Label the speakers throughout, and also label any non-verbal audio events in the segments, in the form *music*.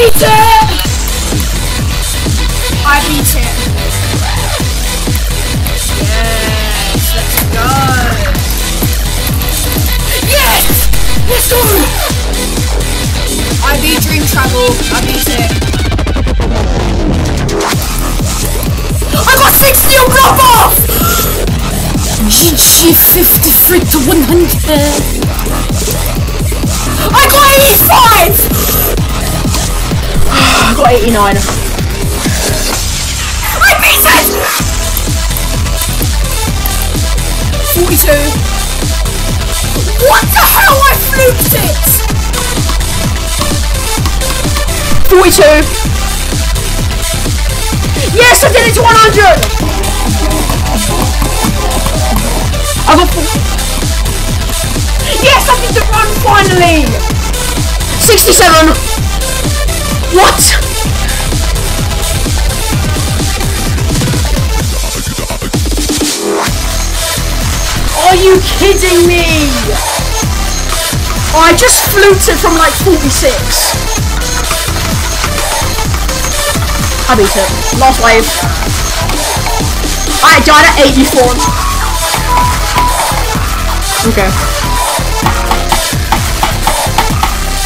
Speaker 1: beat it! I beat it. Yes, let's go. Yes! Let's go! I beat Dream Travel. I beat it. I got 60 on block off! GG 53 to 100. I got 85! I got 89. I beat it! 42. What the hell? I fluked it! 42. Yes, I did it to 100! I got. Yes, I did the run finally! 67. What? Are you kidding me? I just fluted from like 46. I beat it. Last wave. I died at 84. Okay.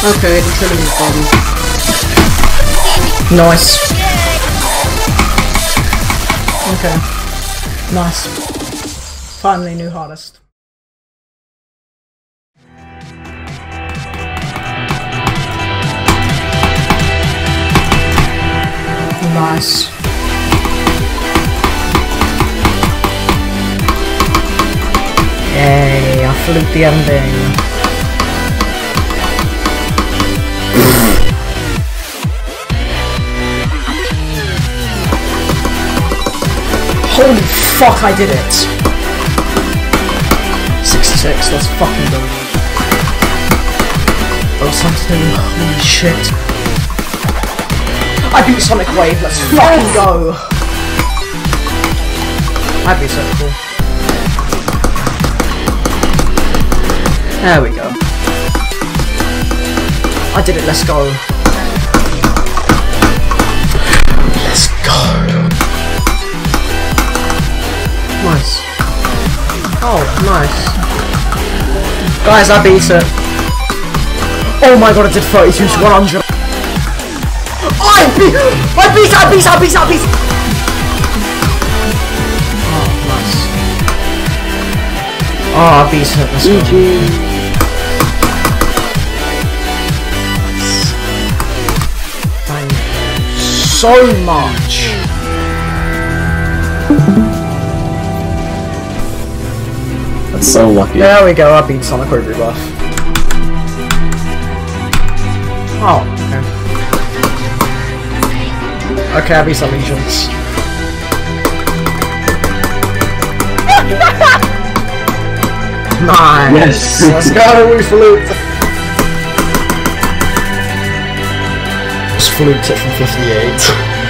Speaker 2: Okay, the trilogy's done. Nice. Okay. Nice. Finally, new hardest. Nice. Yay, I fluked the ending. Holy fuck, I did it! 66, let's fucking go. Oh, something, holy shit. I beat Sonic Wave, let's fucking go! I beat Sonic Cool. There we go. I did it, let's go. Nice. Oh, nice. Guys, I beat it. Oh my god, I did 32 to 100. I beat I beat it, I beat it, I beat it, I beat it. Oh, nice. Oh, I beat it. Let's go. Thank you so much.
Speaker 3: So lucky.
Speaker 2: There we go, I beat Sonic Wave Rebirth. Oh, okay. Okay, I beat Allegiance. nice!
Speaker 3: Yes.
Speaker 2: Let's go, we fluked! Just fluked it from 58. *laughs*